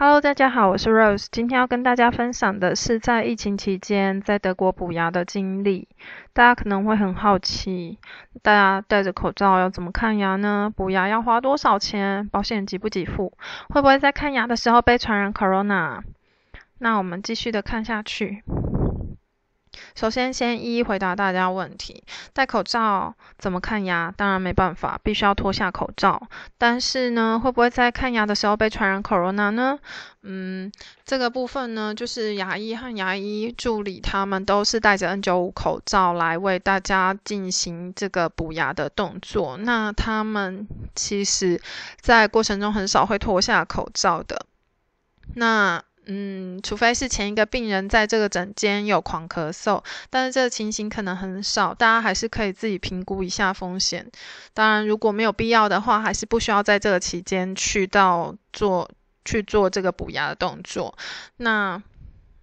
Hello，大家好，我是 Rose。今天要跟大家分享的是在疫情期间在德国补牙的经历。大家可能会很好奇，大家戴着口罩要怎么看牙呢？补牙要花多少钱？保险给不给付？会不会在看牙的时候被传染 Corona？那我们继续的看下去。首先，先一一回答大家问题。戴口罩怎么看牙？当然没办法，必须要脱下口罩。但是呢，会不会在看牙的时候被传染 corona 呢？嗯，这个部分呢，就是牙医和牙医助理他们都是戴着 N95 口罩来为大家进行这个补牙的动作。那他们其实，在过程中很少会脱下口罩的。那嗯，除非是前一个病人在这个诊间有狂咳嗽，但是这个情形可能很少，大家还是可以自己评估一下风险。当然，如果没有必要的话，还是不需要在这个期间去到做去做这个补牙的动作。那。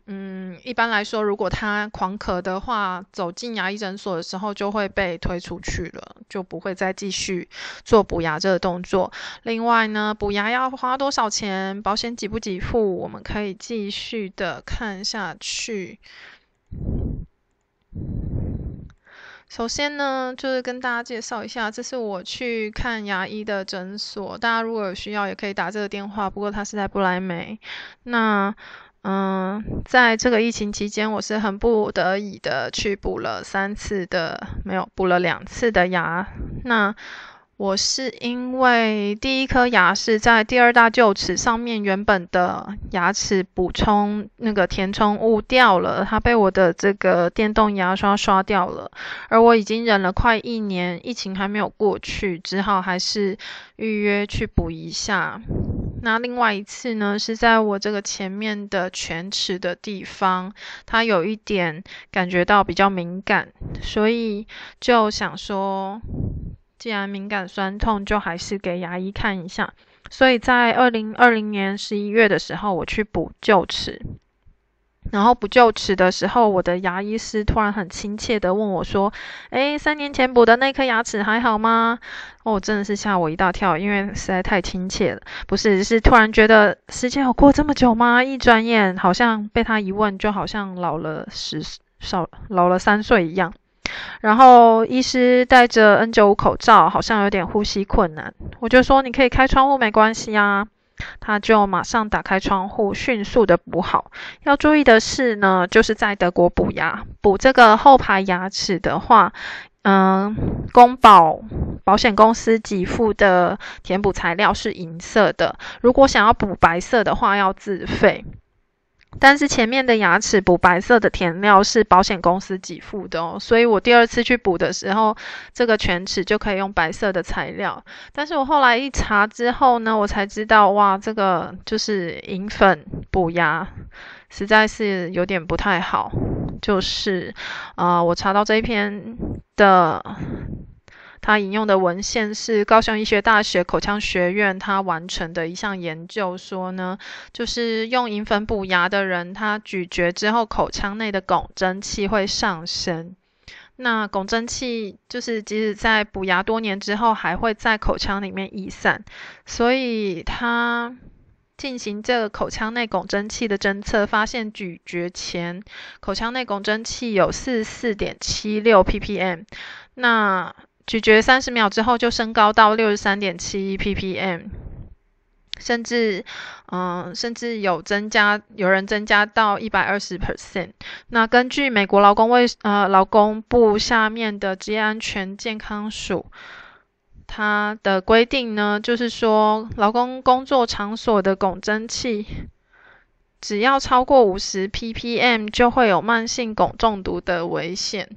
嗯，一般来说，如果他狂咳的话，走进牙医诊所的时候就会被推出去了，就不会再继续做补牙这个动作。另外呢，补牙要花多少钱？保险给不给付？我们可以继续的看下去。首先呢，就是跟大家介绍一下，这是我去看牙医的诊所。大家如果有需要，也可以打这个电话。不过他是在不来梅。那。嗯，在这个疫情期间，我是很不得已的去补了三次的，没有补了两次的牙。那我是因为第一颗牙是在第二大臼齿上面，原本的牙齿补充那个填充物掉了，它被我的这个电动牙刷刷掉了。而我已经忍了快一年，疫情还没有过去，只好还是预约去补一下。那另外一次呢，是在我这个前面的犬齿的地方，它有一点感觉到比较敏感，所以就想说。既然敏感酸痛，就还是给牙医看一下。所以在二零二零年十一月的时候，我去补臼齿。然后补臼齿的时候，我的牙医师突然很亲切的问我说：“诶，三年前补的那颗牙齿还好吗？”哦，真的是吓我一大跳，因为实在太亲切了。不是，是突然觉得时间有过这么久吗？一转眼，好像被他一问，就好像老了十少老了三岁一样。然后医师戴着 N95 口罩，好像有点呼吸困难。我就说你可以开窗户，没关系啊。他就马上打开窗户，迅速的补好。要注意的是呢，就是在德国补牙，补这个后排牙齿的话，嗯，公保保险公司给付的填补材料是银色的，如果想要补白色的话，要自费。但是前面的牙齿补白色的填料是保险公司给付的哦，所以我第二次去补的时候，这个全齿就可以用白色的材料。但是我后来一查之后呢，我才知道，哇，这个就是银粉补牙，实在是有点不太好。就是，呃，我查到这一篇的。他引用的文献是高雄医学大学口腔学院他完成的一项研究，说呢，就是用银粉补牙的人，他咀嚼之后口腔内的汞蒸气会上升。那汞蒸气就是即使在补牙多年之后，还会在口腔里面逸散。所以他进行这个口腔内汞蒸气的侦测，发现咀嚼前口腔内汞蒸气有四十四点七六 ppm。那咀嚼三十秒之后就升高到六十三点七 ppm，甚至，嗯，甚至有增加，有人增加到一百二十 percent。那根据美国劳工卫呃劳工部下面的职业安全健康署，它的规定呢，就是说劳工工作场所的汞蒸气只要超过五十 ppm，就会有慢性汞中毒的危险。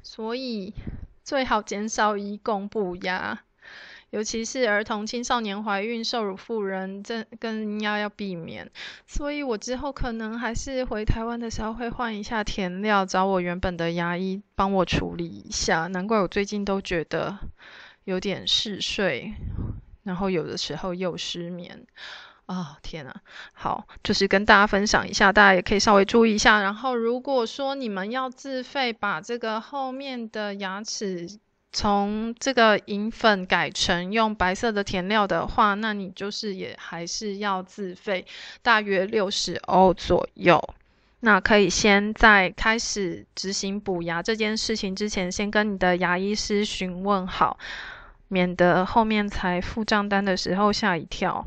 所以。最好减少以供补牙，尤其是儿童、青少年、怀孕、受乳妇人，这更要要避免。所以我之后可能还是回台湾的时候会换一下填料，找我原本的牙医帮我处理一下。难怪我最近都觉得有点嗜睡，然后有的时候又失眠。啊天呐，好，就是跟大家分享一下，大家也可以稍微注意一下。然后如果说你们要自费把这个后面的牙齿从这个银粉改成用白色的填料的话，那你就是也还是要自费大约六十欧左右。那可以先在开始执行补牙这件事情之前，先跟你的牙医师询问好，免得后面才付账单的时候吓一跳。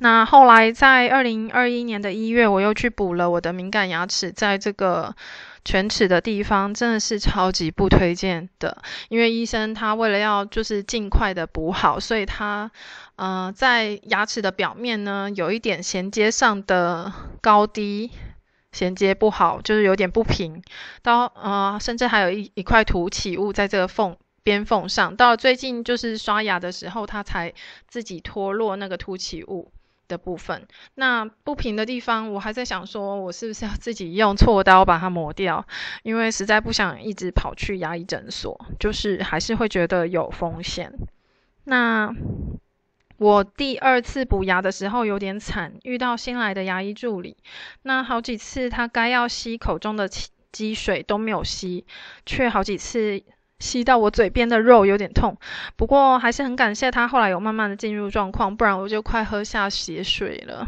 那后来在二零二一年的一月，我又去补了我的敏感牙齿，在这个犬齿的地方，真的是超级不推荐的，因为医生他为了要就是尽快的补好，所以他呃在牙齿的表面呢有一点衔接上的高低衔接不好，就是有点不平，到呃甚至还有一一块凸起物在这个缝。边缝上，到最近就是刷牙的时候，它才自己脱落那个凸起物的部分。那不平的地方，我还在想说，我是不是要自己用锉刀把它磨掉？因为实在不想一直跑去牙医诊所，就是还是会觉得有风险。那我第二次补牙的时候有点惨，遇到新来的牙医助理，那好几次他该要吸口中的积水都没有吸，却好几次。吸到我嘴边的肉有点痛，不过还是很感谢他后来有慢慢的进入状况，不然我就快喝下血水了。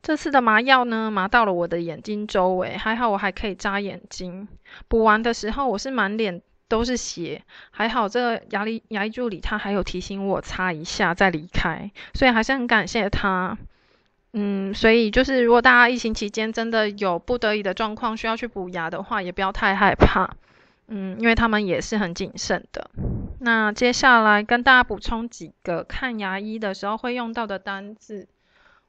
这次的麻药呢，麻到了我的眼睛周围，还好我还可以眨眼睛。补完的时候我是满脸都是血，还好这个牙医牙医助理他还有提醒我擦一下再离开，所以还是很感谢他。嗯，所以就是如果大家疫情期间真的有不得已的状况需要去补牙的话，也不要太害怕。嗯，因为他们也是很谨慎的。那接下来跟大家补充几个看牙医的时候会用到的单字。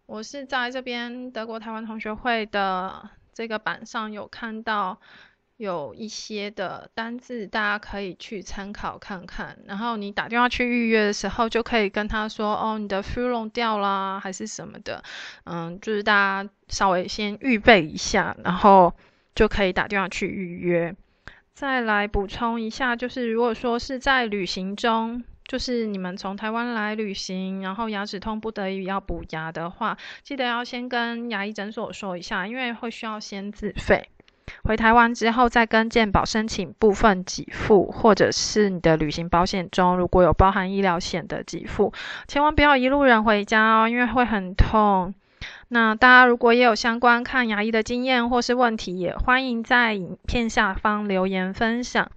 我是在这边德国台湾同学会的这个板上有看到有一些的单字，大家可以去参考看看。然后你打电话去预约的时候，就可以跟他说：“哦，你的 f u l o n 掉啦，还是什么的。”嗯，就是大家稍微先预备一下，然后就可以打电话去预约。再来补充一下，就是如果说是在旅行中，就是你们从台湾来旅行，然后牙齿痛不得已要补牙的话，记得要先跟牙医诊所说一下，因为会需要先自费。回台湾之后再跟健保申请部分给付，或者是你的旅行保险中如果有包含医疗险的给付，千万不要一路人回家哦，因为会很痛。那大家如果也有相关看牙医的经验或是问题，也欢迎在影片下方留言分享。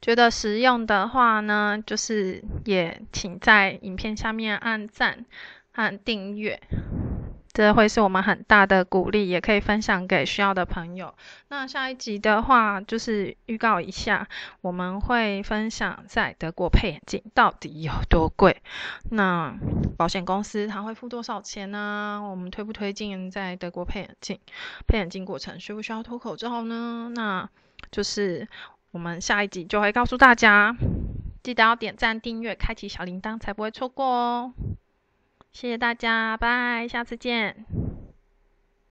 觉得实用的话呢，就是也请在影片下面按赞和订阅。这会是我们很大的鼓励，也可以分享给需要的朋友。那下一集的话，就是预告一下，我们会分享在德国配眼镜到底有多贵。那保险公司它会付多少钱呢？我们推不推荐在德国配眼镜？配眼镜过程需不需要脱口罩呢？那就是我们下一集就会告诉大家。记得要点赞、订阅、开启小铃铛，才不会错过哦。谢谢大家，拜，下次见。